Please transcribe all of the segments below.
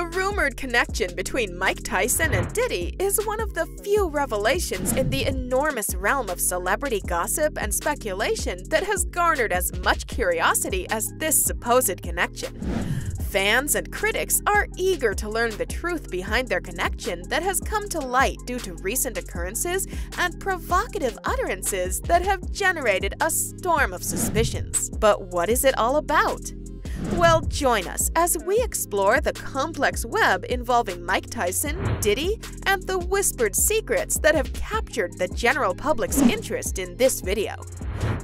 The rumored connection between Mike Tyson and Diddy is one of the few revelations in the enormous realm of celebrity gossip and speculation that has garnered as much curiosity as this supposed connection. Fans and critics are eager to learn the truth behind their connection that has come to light due to recent occurrences and provocative utterances that have generated a storm of suspicions. But what is it all about? Well, join us as we explore the complex web involving Mike Tyson, Diddy, and the whispered secrets that have captured the general public's interest in this video.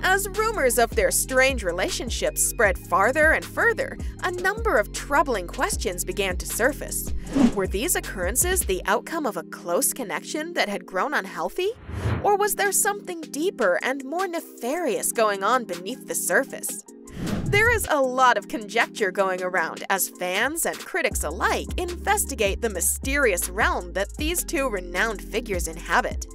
As rumors of their strange relationships spread farther and further, a number of troubling questions began to surface. Were these occurrences the outcome of a close connection that had grown unhealthy? Or was there something deeper and more nefarious going on beneath the surface? There is a lot of conjecture going around as fans and critics alike investigate the mysterious realm that these two renowned figures inhabit.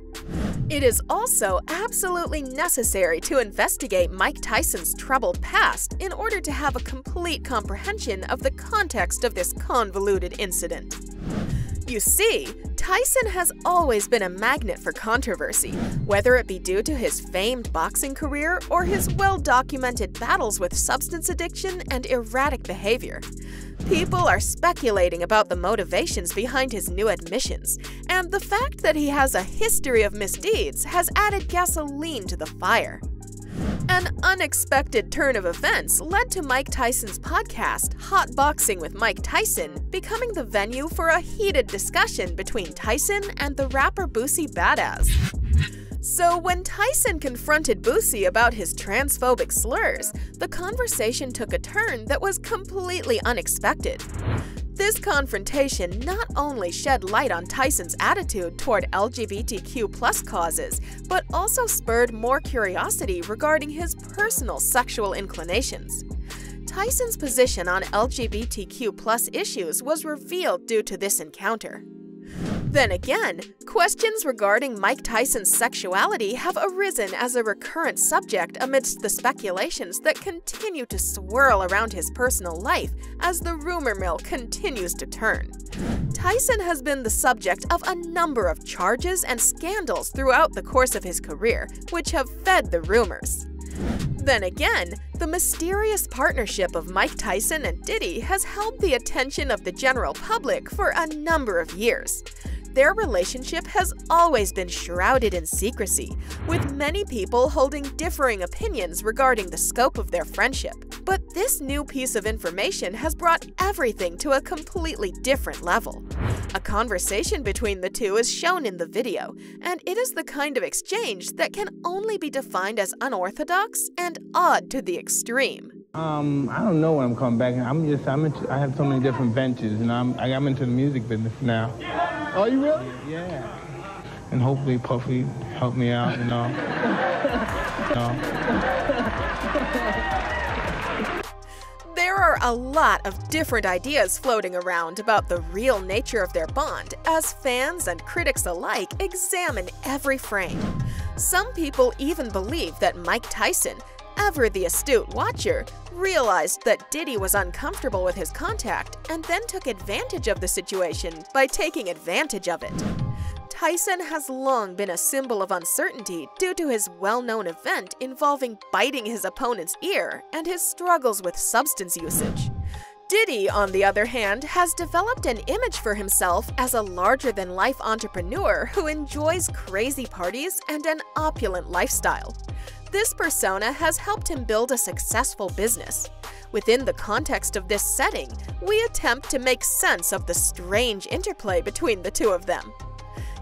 It is also absolutely necessary to investigate Mike Tyson's troubled past in order to have a complete comprehension of the context of this convoluted incident. You see, Tyson has always been a magnet for controversy, whether it be due to his famed boxing career or his well-documented battles with substance addiction and erratic behavior. People are speculating about the motivations behind his new admissions, and the fact that he has a history of misdeeds has added gasoline to the fire. An unexpected turn of events led to Mike Tyson's podcast, Hot Boxing with Mike Tyson, becoming the venue for a heated discussion between Tyson and the rapper Boosie Badazz. So, when Tyson confronted Boosie about his transphobic slurs, the conversation took a turn that was completely unexpected. This confrontation not only shed light on Tyson's attitude toward LGBTQ causes, but also spurred more curiosity regarding his personal sexual inclinations. Tyson's position on LGBTQ issues was revealed due to this encounter. Then again, questions regarding Mike Tyson's sexuality have arisen as a recurrent subject amidst the speculations that continue to swirl around his personal life as the rumor mill continues to turn. Tyson has been the subject of a number of charges and scandals throughout the course of his career, which have fed the rumors. Then again, the mysterious partnership of Mike Tyson and Diddy has held the attention of the general public for a number of years. Their relationship has always been shrouded in secrecy, with many people holding differing opinions regarding the scope of their friendship. But this new piece of information has brought everything to a completely different level. A conversation between the two is shown in the video, and it is the kind of exchange that can only be defined as unorthodox and odd to the extreme. Um, I don't know when I'm coming back. I'm just, I'm into, I have so many different ventures, and I'm, I'm into the music business now. Are you really? Yeah. And hopefully Puffy help me out, you know. you know. There are a lot of different ideas floating around about the real nature of their bond as fans and critics alike examine every frame. Some people even believe that Mike Tyson ever the astute watcher, realized that Diddy was uncomfortable with his contact and then took advantage of the situation by taking advantage of it. Tyson has long been a symbol of uncertainty due to his well-known event involving biting his opponent's ear and his struggles with substance usage. Diddy, on the other hand, has developed an image for himself as a larger-than-life entrepreneur who enjoys crazy parties and an opulent lifestyle. This persona has helped him build a successful business. Within the context of this setting, we attempt to make sense of the strange interplay between the two of them.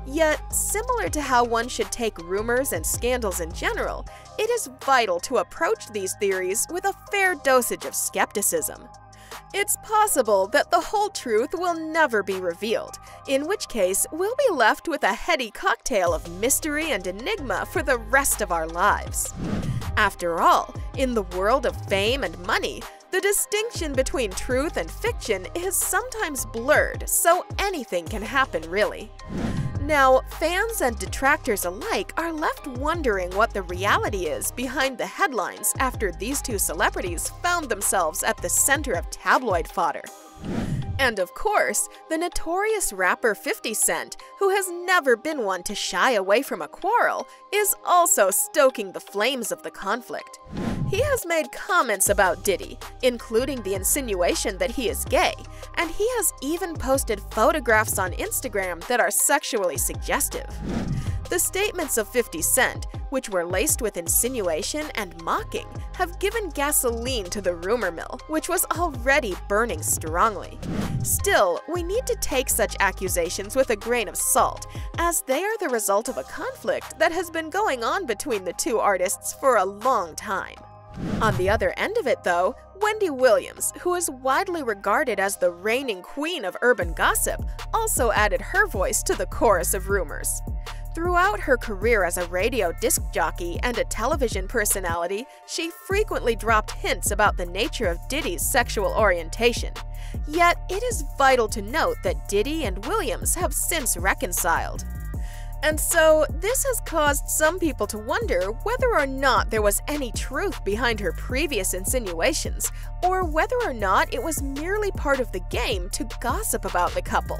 Yet, similar to how one should take rumors and scandals in general, it is vital to approach these theories with a fair dosage of skepticism. It's possible that the whole truth will never be revealed, in which case we'll be left with a heady cocktail of mystery and enigma for the rest of our lives. After all, in the world of fame and money, the distinction between truth and fiction is sometimes blurred, so anything can happen really. Now, fans and detractors alike are left wondering what the reality is behind the headlines after these two celebrities found themselves at the center of tabloid fodder. And of course, the notorious rapper 50 Cent, who has never been one to shy away from a quarrel, is also stoking the flames of the conflict. He has made comments about Diddy, including the insinuation that he is gay, and he has even posted photographs on Instagram that are sexually suggestive. The statements of 50 Cent, which were laced with insinuation and mocking, have given gasoline to the rumor mill, which was already burning strongly. Still, we need to take such accusations with a grain of salt, as they are the result of a conflict that has been going on between the two artists for a long time. On the other end of it, though, Wendy Williams, who is widely regarded as the reigning queen of urban gossip, also added her voice to the chorus of rumors. Throughout her career as a radio disc jockey and a television personality, she frequently dropped hints about the nature of Diddy's sexual orientation. Yet, it is vital to note that Diddy and Williams have since reconciled. And so, this has caused some people to wonder whether or not there was any truth behind her previous insinuations, or whether or not it was merely part of the game to gossip about the couple.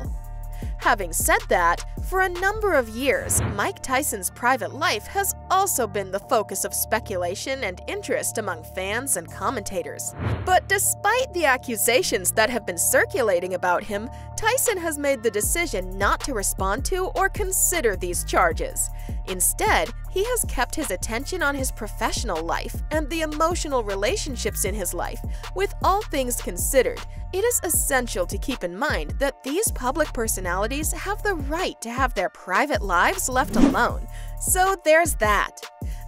Having said that, for a number of years, Mike Tyson's private life has also been the focus of speculation and interest among fans and commentators. But despite the accusations that have been circulating about him, Tyson has made the decision not to respond to or consider these charges. Instead, he has kept his attention on his professional life and the emotional relationships in his life. With all things considered, it is essential to keep in mind that these public personalities have the right to have their private lives left alone. So there's that.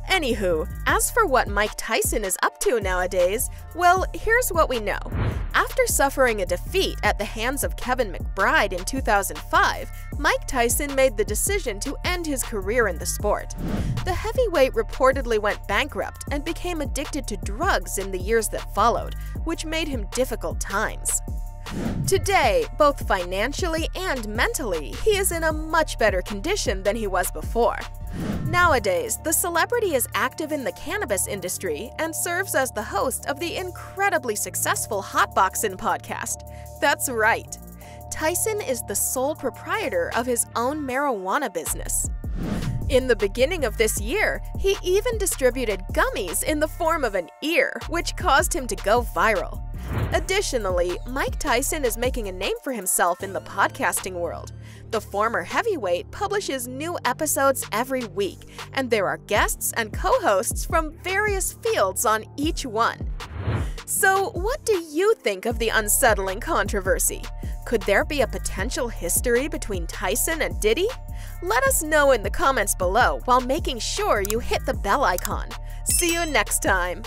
Anywho, as for what Mike Tyson is up to nowadays, well, here's what we know. After suffering a defeat at the hands of Kevin McBride in 2005, Mike Tyson made the decision to end his career in the sport. The heavyweight reportedly went bankrupt and became addicted to drugs in the years that followed, which made him difficult times. Today, both financially and mentally, he is in a much better condition than he was before. Nowadays, the celebrity is active in the cannabis industry and serves as the host of the incredibly successful Hotboxin podcast. That's right. Tyson is the sole proprietor of his own marijuana business. In the beginning of this year, he even distributed gummies in the form of an ear, which caused him to go viral. Additionally, Mike Tyson is making a name for himself in the podcasting world. The former heavyweight publishes new episodes every week, and there are guests and co hosts from various fields on each one. So, what do you think of the unsettling controversy? Could there be a potential history between Tyson and Diddy? Let us know in the comments below while making sure you hit the bell icon. See you next time!